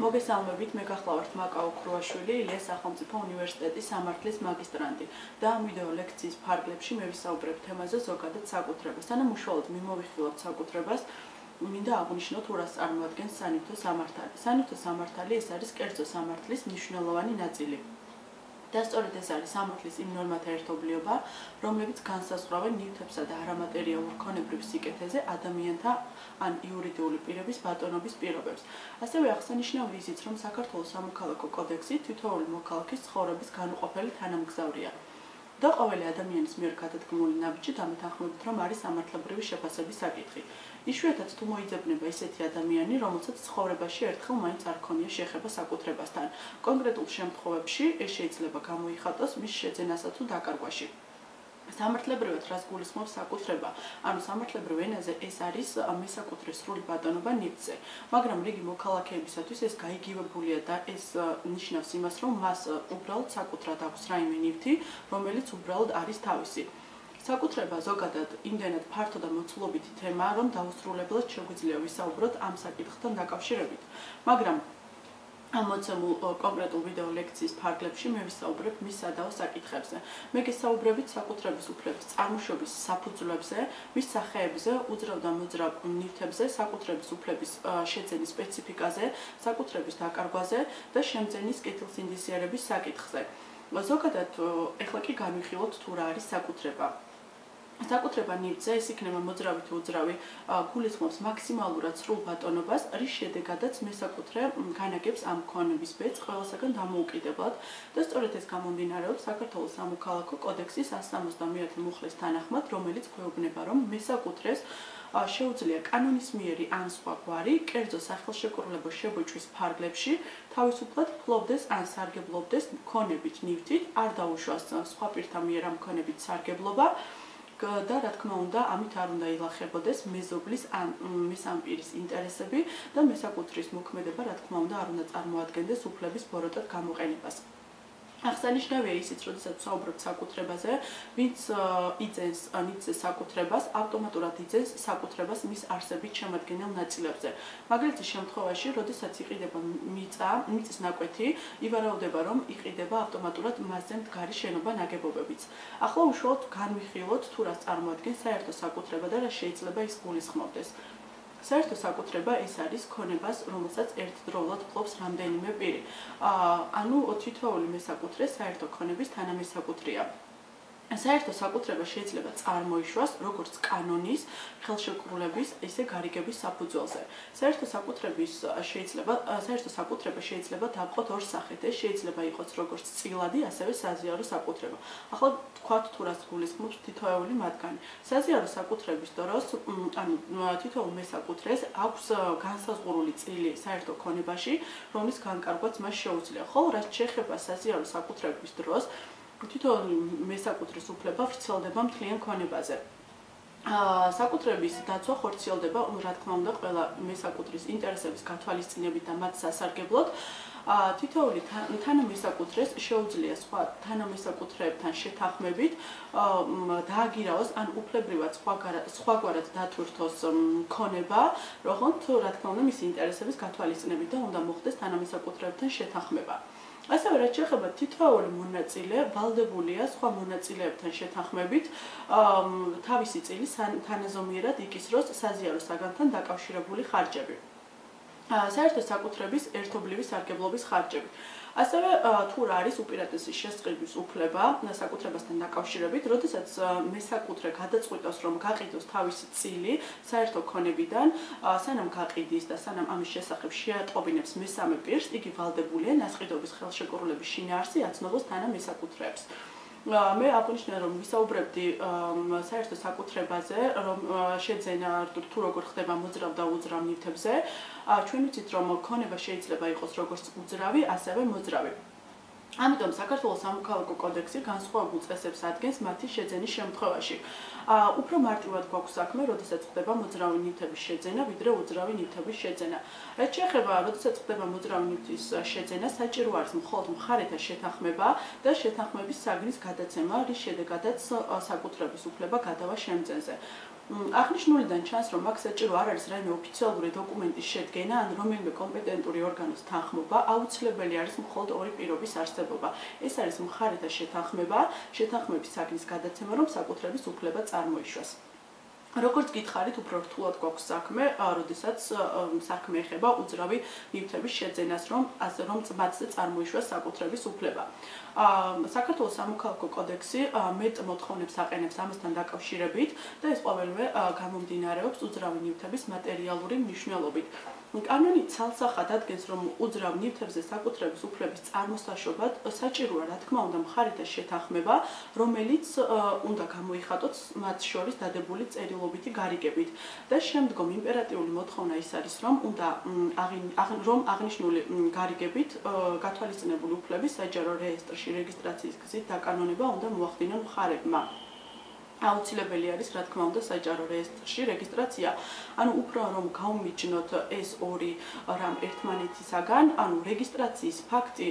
მოგესალმებით, მე გახლავართ მაკაო ქრუაშვილი, ილიას სახელმწიფო უნივერსიტეტის სამართლის მაგისტრანტი. და ამ ვიდეო ლექციის ფარგლებში მე ვისაუბრებ თემაზე ზოგადად საკუთრებას. სანამ უშუალოდ მიმოვიხილოთ საკუთრებას, მინდა აღვნიშნოთ, თუ რას წარმოადგენს სანიტო სამართალი. სანიტო სამართალი ეს არის კერძო სამართლის მნიშვნელოვანი ნაწილი. და სწორედ ეს არის სამართლის იმ ნორმათა ერთობლიობა, რომლებიც განსაზღვრავენ ნივთებსა და არამატერიალურ ქონებრივ სიკეთეზე ადამიანთა ან იურიდიული პირების ბატონობის პირობებს. ასევე აღსანიშნავი ისიც, რომ საქართველოს სამოქალაქო კოდექსი თითოეული მოქალაქის ცხოვრების განუყოფელი თანამგზავრია. და ყოველი ადამიანის მიერ გადადგმული ნაბიჯი დამეთანხმებით, რომ არის სამართლებრივი შეფასების საკითხი. იშვიათად თუ მოიძებნება ისეთი ადამიანი, რომელსაც ცხოვრებაში ერთხელ მაინც არ ქონია შეხება საკუთრებასთან. კონკრეტულ შემთხვევებში ეს შეიძლება გამოიხატოს მის შეძენასა თუ დაკარგვაში. სამართლებრივად რას გულისხმობს საკუთრება? ანუ სამართლებრივ ენაზე ეს არის მესაკუთრე სრული ბატონობა ნივთზე. მაგრამ რიგი მოქალაქეებისათვის ეს გაიგივებულია და ეს ნიშნავს იმას, რომ მას უბრალოდ საკუთრად აქვს რაიმე ნივთი, რომელიც უბრალოდ არის თავისი. საკუთრება ზოგადად იმდენად ფართო და მოცულობითი თემაა, რომ დაუსრულებლად შეგვიძლია ვისაუბროთ ამ საკითხთან დაკავშირებით. მაგრამ ამ მოცემულ კონკრეტულ ვიდეო ლექციის ფარგლებში მე ვისაუბრებ მის სადაო საკითხებზე. მე გესაუბრებით საკუთრების უფლების წარმოშობის საფუძვლებზე, მის სახეებზე, უძრავ და მოძრავ ნივთებზე, საკუთრების უფლების შეძენის სპეციფიკაზე, საკუთრების დაკარგვაზე და შემძენის კეთილსინდისიერების საკითხზე. ზოგადად ეხლა კი განვიხილოთ თუ რა არის საკუთრება. საკუთრება ნივთზე ეს იქნება მოძრავი თუ უძრავი გულისხმობს მაქსიმალურად სრულ ბატონობას რის შედეგადაც მესაკუთრე განაგებს ამ ქონების ბედს ყველასაგან დამოუკიდებლად და სწორედ ეს გამომდინარეობს საქართველოს სამოქალაქო კოდექსის 171 მუხლის თანახმად რომელიც გვეუბნება რომ მესაკუთრეს შეუძლია კანონისმიერი ან სხვა გვარი კერძო სახელშეკრულებო შებოჭვის ფარგლებში თავისუფლად ფლობდეს ან სარგებლობდეს ქონებით ნივთით არ დაუშვას სხვა პირთა მიერ ამ ქონებით სარგებლობა და რა თქმა უნდა, ამით არ უნდა ილახებოდეს მეზობლის ან მესამპირის ინტერესები და მესაკუთრის მოქმედება, რა თქმა უნდა, არ უნდა წარმოადგენდეს უფლების ბოროტად გამოყენებას. აღსანიშნავია ისიც, როდესაც საუბრობთ საკუთრებაზე, ვინც იძენს ნიცე საკუთრებას, ავტომატურად იძენს საკუთრებას მის არსებით შემადგენელ ნაწილებზე. მაგალითის შემთხვევაში, როდესაც იყიდება მიწა, მიწის ნაკვეთი, ივარაუდება, რომ იყიდება ავტომატურად მასზე მდგარი შენობა ნაგებობებიც. ახლა უშუალოდ განვიხილოთ, თუ რას წარმოადგენს საერთო საკუთრება და რა შეიძლება ის გულისხმობდეს. საერთო საკუთრება ეს არის ქონებას, რომელსაც ერთდროულად ფლობს რამდენიმე პირი. ანუ თითოეული მესაკუთრე საერთო ქონების თანამესაკუთრეა. საერთო საკუთრება შეიძლება წარმოიშვას როგორც კანონის, ხელშეკრულების, ისე გარიგების საფუძველზე. საერთო საკუთრების შეიძლება საერთო საკუთრება შეიძლება დავყოთ ორ სახედ. ეს შეიძლება იყოს როგორც წილადი, ასევე საზიარო საკუთრება. ახლა თქვათ თუ რას გულისხმობს თითოეული მათგანი. საზიარო საკუთრების დროს, ანუ თითოეულ მესაკუთრეს აქვს განსაზღვრული წილი საერთო ქონებაში, რომლის განკარგვაც მას შეუძლია. ხოლო რაც შეეხება საზიარო საკუთრების დროს, თვითონ მესაკუთრის უფლება ვრცელდება მთლიან ქონებაზე. აა საკუთრების დაცვა ხორციელდება, რა თქმა უნდა, ყველა მესაკუთრის ინტერესების გათვალისწინებით და მათ სასარგებლოდ. აა თითოეული თანამესაკუთრეს შეუძლია სხვა თანამესაკუთრეებთან შეთანხმებით აა დააგირაოს ან უფლებრივად სხვაგვარად დათვირთოს ქონება, როგორც რა თქმა უნდა, მის ინტერესების გათვალისწინებით და უნდა მოხდეს თანამესაკუთრეებთან შეთანხმება. ასევე რაც შეეხება თითოეული მონაწილე ვალდებულია სხვა მონაწილეებთან შეთანხმებით თავისი წილის თანაზომიერად იკისროს საზიარო საგანთან დაკავშირებული ხარჯები. საერთო საკუთრების ერთობლივი სარგებლობის ხარჯები. ასევე თუ რა არის უპირატესი შესყიდვის უფლება საკუთრებასთან დაკავშირებით, როდესაც მესაკუთრე გადაწყვიტოს, რომ გაყიდოს თავისი წილი საერთო ქონებიდან, სანამ გაყიდის და სანამ ამის შესახებ შეატყობინებს მესამე პირს, იგი ვალდებულია ნასყიდობის ხელშეკრულების შინაარსი აცნობს თანა მესაკუთრეებს. მე აღნიშნე რომ ვისაუბრებდი საერთო საკუთრებაზე რომ შეძენა თუ როგორ ხდება მოძრავ და უძრავ ნივთებზე. ჩვენ ვიცით რომ ქონება შეიძლება იყოს როგორც უძრავი ასევე მოძრავი ამიტომ საქართველოს სამოქალაქო კოდექსი განსხვავებულ წესებს ადგენს მათი შეძენის შემთხვევაში. აა უფრო მარტივად გვაქვს საქმე, როდესაც ხდება მოძრავი ნივთების შეძენა, ვიდრე უძრავი ნივთების შეძენა. რაც შეეხება, როდესაც ხდება მოძრავი ნივთის შეძენა, საჭირო არის მხოლოდ მხარეთა შეთანხმება და შეთანხმების საგნის გადაცემა, რის შედეგადაც საკუთრების უფლება გადავა შემძენზე. აღნიშნულიდან ჩანს, რომ აქ საჭირო არ არის რაიმე ოფიციალური დოკუმენტის შედგენა ან რომელიმე კომპეტენტური ორგანოს თანხმობა, აუცილებელი არის მხოლოდ ორი პირობის არსებობა. ეს არის მხარეთა შეთანხმება, შეთანხმების საგნის გადაცემა, რომ საკუთრების უფლება წარმოიშვას. როგორც გითხარით, უფრო რთულად გვაქვს საქმე, როდესაც საქმე ეხება უძრავი ნივთების შეძენას, რომ ასე რომ მათზე წარმოიშვას საკუთრების უფლება. აა საქართველოს სამოქალაქო კოდექსი მეტ მოთხოვნებს აყენებს ამასთან დაკავშირებით და ეს ყოველივე გამომდინარეობს უძრავი ნივთების მატერიალური მნიშვნელობით. კანონი ცალსახად ადგენს, რომ უძრავ ნივთებზე საკუთრების უფლების წარმოსაშვად საჭიროა, რა თქმა უნდა, მხარეთა შეთანხმება, რომელიც უნდა გამოიხატოს მათ შორის დადებული წერილობითი გარიგებით. და შემდგომ იმპერატიული მოთხოვნა ის არის, რომ უნდა რომ აღნიშნული გარიგებით გათვალისწინებული უფლების საჯარო რეესტრში რეგისტრაციის გზით დაკანონება უნდა მოახდინონ მხარებმა. აუცილებელი არის რა თქმა უნდა საჯარო რეესტრში რეგისტრაცია. ანუ უფრო რომ გაუმიჯნოთ ეს ორი რამ ერთმანეთისაგან, ანუ რეგისტრაციის ფაქტი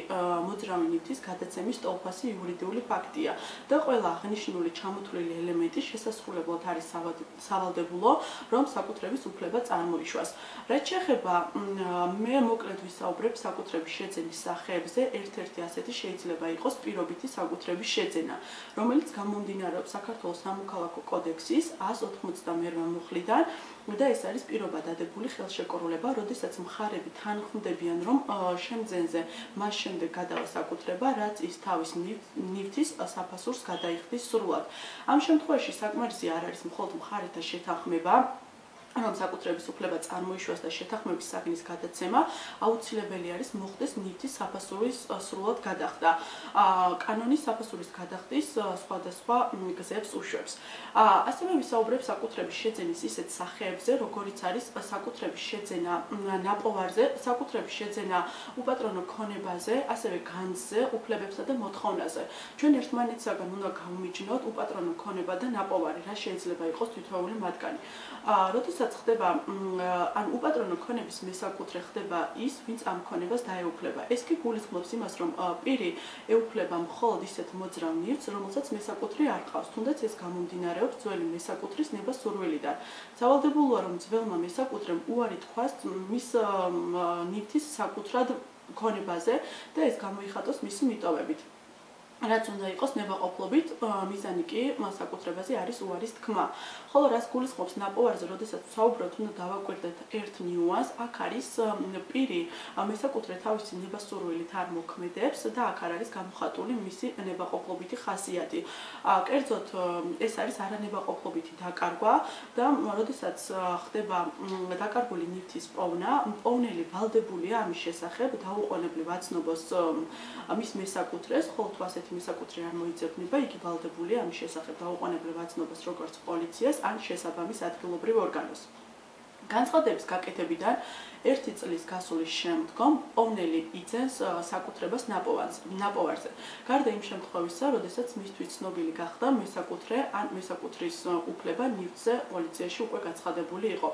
მოძრავი ნივთის გადაცემის ტოლფასი იურიდიული ფაქტია და ყველა აღნიშნული ჩამოთვლილი ელემენტი შესასრულებლად არის სავალდებულო, რომ საკუთრების უფლება წარმოიშვას. რაც შეეხება მე მოკლედ ვისაუბრებ საკუთრების შეძენის სახეებზე, ერთ-ერთი ასეთი შეიძლება იყოს პირობითი საკუთრების შეძენა, რომელიც გამომდინარეობს საქართველოს სამოქალაქო კოდექსის 192 მუხლიდან და ეს არის პირობა დადებული ხელშეკრულება, როდესაც მხარები თანხმდებიან, რომ შემძენზე მას შემდეგ გადავასაკუთრება, რაც ის თავის ნივთის საფასურს გადაიხდის სრულად. ამ შემთხვევაში საკმარისი არ არის მხოლოდ მხარეთა შეთანხმება, რომ საკუთრების უფლება წარმოიშვას და შეთანხმების საგნის გადაცემა აუცილებელი არის მოხდეს ნივთის საფასურის სრულად გადახდა. აა კანონის საფასურის გადახდის სხვადასხვა გზებს უშვებს. აა ასევე ვისაუბრებ საკუთრების შეძენის ისეთ სახეებზე, როგორიც არის საკუთრების შეძენა ნაპოვარზე, საკუთრების შეძენა უპატრონო ქონებაზე, ასევე განძზე, უფლებებსა და მოთხოვნაზე. ჩვენ ერთმანეთსაგან უნდა გავმიჯნოთ უპატრონო ქონება და ნაპოვარი, რა შეიძლება იყოს თითოეული მათგანი. აა როდესაც როდესაც ხდება ან უპატრონო ქონების მესაკუთრე ხდება ის, ვინც ამ ქონებას დაეუფლება. ეს კი გულისხმობს იმას, რომ პირი ეუფლება მხოლოდ ისეთ მოძრავ ნივთს, რომელსაც მესაკუთრე არ ყავს, თუნდაც ეს გამომდინარეობს ძველი მესაკუთრის ნება სურვილიდან. სავალდებულოა, რომ ძველმა მესაკუთრემ უარი თქვას მის ნივთის საკუთრად ქონებაზე და ეს გამოიხატოს მისი მიტოვებით. რაც უნდა იყოს ნებაყოფლობით, მიზანი კი მასაკუთრებაზე არის უარის თქმა. ხოლო რას გულისხმობს ნაპოვარზე, როდესაც საუბრობთ, უნდა დავაკვირდეთ ერთ ნიუანს, აქ არის პირი მასაკუთრე თავისი ნებასურვილით არ მოქმედებს და აქ არის გამოხატული მისი ნებაყოფლობითი ხასიათი. კერძოდ ეს არის არანებაყოფლობითი დაკარგვა და როდესაც ხდება დაკარგული ნივთის პოვნა, პოვნელი ვალდებულია ამის შესახებ დაუყოვნებლივ აცნობს მის მასაკუთრეს, ხოლო თუ ასეთი მისაკუთრე არ მოიძებნება, იგი ვალდებულია ამის შესახებ დაუყოვნებლივ აცნობას როგორც პოლიციას ან შესაბამის ადგილობრივ ორგანოს. განცხადების გაკეთებიდან ერთი წლის გასulis შემდგომ პოვნელი იძენს საკუთრებას ნაპოვანს ნაპოვარზე. გარდა იმ შემთხვევისა, როდესაც მისთვის ცნობილი გახდა მესაკუთრე ან მესაკუთრის უფლება ნივთზე პოლიციაში უკვე გაცხადებული იყო.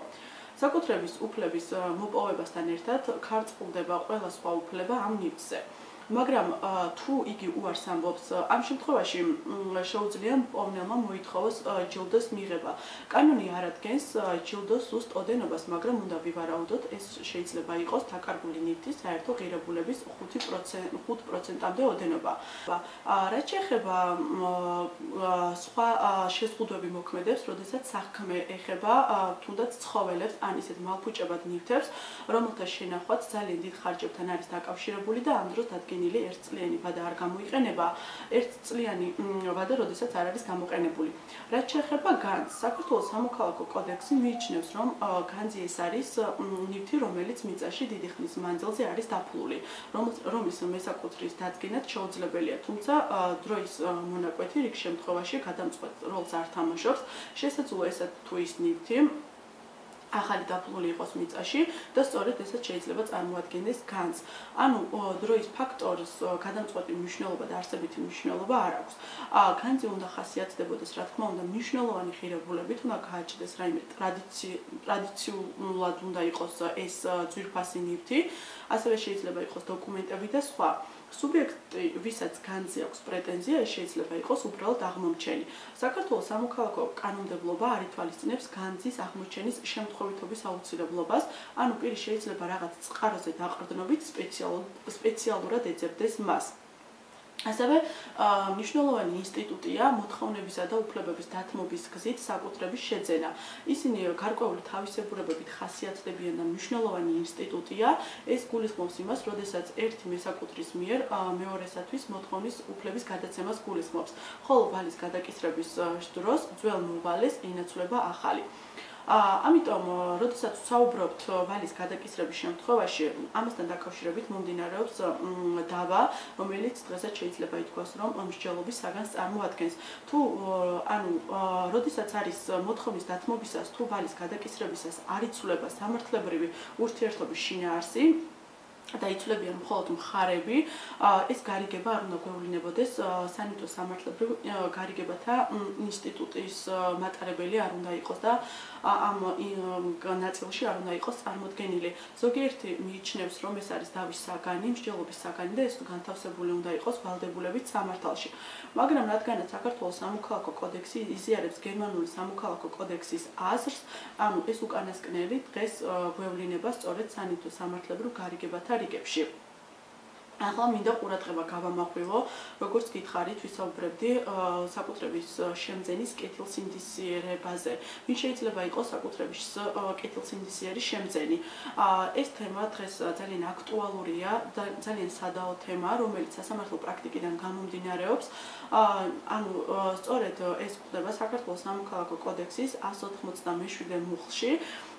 საკუთრების უფლების მოპოვებასთან ერთად ქარწყლდება ყველა სხვა უფლება ამ ნივთზე. მაგრამ თუ იგი უარს ამბობს, ამ შემთხვევაში შეუძლია პოვნელმა მოითხოვოს ჯილდოს მიღება. კანონი არ ადგენს ჯილდოს ზუსტ ოდენობას, მაგრამ უნდა ვივარაუდოთ, ეს შეიძლება იყოს დაკარგული ნივთის საერთო ღირებულების 5% 5%-ამდე ოდენობა. რაც შეეხება სხვა შეზღუდვები მოქმედებს, როდესაც საქმე ეხება თუნდაც ცხოველებს ან ისეთ მალფუჭებად ნივთებს, რომელთა შენახვაც ძალიან დიდ ხარჯებთან არის დაკავშირებული და ამ დროს დადგენ აღდგენილი ერთწლიანი ვადა არ გამოიყენება, ერთწლიანი ვადა, როდესაც არ არის გამოყენებული. რაც შეეხება განძს, საქართველოს სამოქალაქო კოდექსი მიიჩნევს, რომ განძი ეს არის ნივთი, რომელიც მიწაში დიდი ხნის მანძილზე არის დაფლული, რომლის მესაკუთრის დადგენა შეუძლებელია, თუმცა დროის მონაკვეთი რიგ შემთხვევაში გადამწყვეტ როლს არ თამაშობს. შესაძლოა ესა თუ ის ნივთი ახალი დაფლული იყოს მიწაში და სწორედ ესეც შეიძლება წარმოადგენდეს განს. ანუ დროის ფაქტორის გადამწყვეტი მნიშვნელობა და არსებითი მნიშვნელობა არ აქვს. ა განძი უნდა ხასიათდებოდეს, რა თქმა უნდა, მნიშვნელოვანი ღირებულებით, უნდა გააჩნდეს რაიმე ტრადიცი ტრადიციულად უნდა იყოს ეს ძვირფასი ნივთი. ასევე შეიძლება იყოს დოკუმენტები და სხვა. სუბიექტი, ვისაც განძი აქვს პრეტენზია, შეიძლება იყოს უბრალოდ აღმომჩენი. საქართველოს სამოქალაქო კანონმდებლობა არ ითვალისწინებს განძის აღმოჩენის შემთხვევითობის აუცილებლობას, ანუ პირი შეიძლება რაღაც წყაროზე დაყრდნობით სპეციალურად ეძებდეს მას. ასევე მნიშვნელოვანი ინსტიტუტია მოთხოვნებისა და უფლებების დათმობის გზით საკუთრების შეძენა. ისინი გარკვეული თავისებურებებით ხასიათდებიან და მნიშვნელოვანი ინსტიტუტია. ეს გულისხმობს იმას, როდესაც ერთი მესაკუთრის მიერ მეორესათვის მოთხოვნის უფლების გადაცემას გულისხმობს. ხოლო ვალის გადაკისრების დროს ძველ მოვალეს ენაცვლება ახალი. ამიტომ, როდესაც საუბრობთ ვალის გადაკისრების შემთხვევაში, ამასთან დაკავშირებით მომდინარეობს დავა, რომელიც დღესაც შეიძლება ითქვას, რომ მსჯელობის საგანს წარმოადგენს. თუ ანუ, როდესაც არის მოთხოვნის დათმობისას თუ ვალის გადაკისრებისას არიცვლება სამართლებრივი ურთიერთობის შინაარსი, და იცვლებიან მხოლოდ მხარები, ეს გარიგება არ უნდა გვევლინებოდეს სანიტო სამართლებრივ გარიგებათა ინსტიტუტის მატარებელი არ უნდა იყოს და ამ ნაწილში არ უნდა იყოს წარმოქმნილი. ზოგიერთი მიიჩნევს, რომ ეს არის დავის საგანი, მსჯელობის საგანი და ეს განთავსებული უნდა იყოს ვალდებულებით სამართალში. მაგრამ რადგანაც საქართველოს სამოქალაქო კოდექსი იზიარებს გერმანული სამოქალაქო კოდექსის აზრს, ანუ ეს უკანასკნელი დღეს გვევლინება სწორედ სანიტო სამართლებრივ გარიგებათა რიგებში. ახლა მინდა ყურადღება გავამახვილო, როგორც გითხარით, ვისაუბრებდი საკუთრების შემძენის კეთილსინდისიერებაზე. ვინ შეიძლება იყოს საკუთრების კეთილსინდისიერი შემძენი? ეს თემა დღეს ძალიან აქტუალურია და ძალიან სადაო თემა, რომელიც სასამართლო პრაქტიკიდან გამომდინარეობს. ანუ სწორედ ეს ხდება საქართველოს სამოქალაქო კოდექსის 187 მუხლში.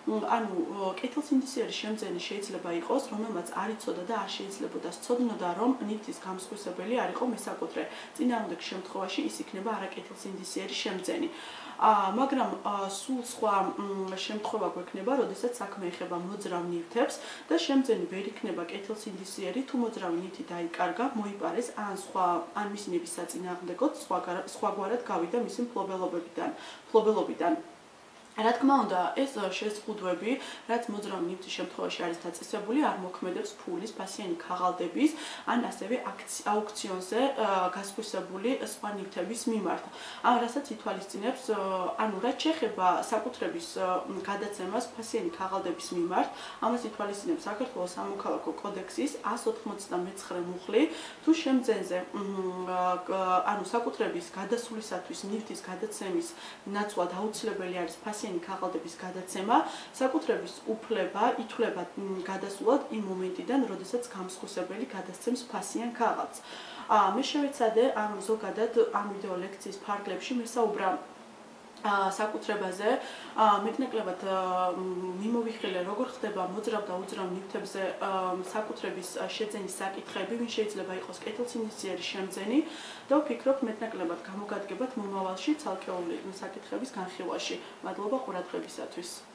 ანუ კეთილსინდისიერი შემძენი შეიძლება იყოს, რომელმაც არ იცოდა და არ შეიძლებოდა სწოდნოდა, რომ ნივთის გამსხვილებელი არ იყო მესაკუთრე. წინააღმდეგ შემთხვევაში ის იქნება არაკეთილსინდისიერი შემძენი. ა მაგრამ სულ სხვა შემთხვევა გვექნება, როდესაც საქმე ეხება მოძრავ ნივთებს და შემძენი ვერ იქნება კეთილსინდისიერი, თუ მოძრავი ნივთი დაიკარგა, მოიპარეს ან სხვა ან მისი ნების საწინააღმდეგოდ სხვა სხვაგვარად გავიდა მისი მფლობელობებიდან, მფლობელობიდან. რა თქმა უნდა, ეს შეზღუდვები, რაც მოძრავ ნივთის შემთხვევაში არის დაწესებული, არ მოქმედებს ფულის, ფასიანი ქაღალდების, ან ასევე აუქციონზე გასხვისებული სხვა ნივთების მიმართ. ან რასაც ითვალისწინებს, ანუ რაც შეეხება საკუთრების გადაცემას ფასიანი ქაღალდების მიმართ, ამას ითვალისწინებს საქართველოს სამოქალაქო კოდექსის 199 მუხლი, თუ შემძენზე ანუ საკუთრების გადასვლისათვის ნივთის გადაცემის ნაცვლად აუცილებელი არის ფასიანი ფასიანი ქაღალდების გადაცემა საკუთრების უფლება ითვლება გადასულად იმ მომენტიდან, როდესაც გამსხუსებელი გადასცემს ფასიან ქაღალდს. ა მე შევეცადე ამ ზოგადად ამ ვიდეო ლექციის ფარგლებში მესაუბრა საკუთრებაზე მეტნაკლებად მიმოვიხილე როგორ ხდება მოძრავ და უძრავ ნივთებზე საკუთრების შეძენის საკითხები, ვინ შეიძლება იყოს კეთილსინდისიერი შემძენი და ვფიქრობ მეტნაკლებად გამოგადგებათ მომავალში ცალკეული საკითხების განხილვაში. მადლობა ყურადღებისათვის.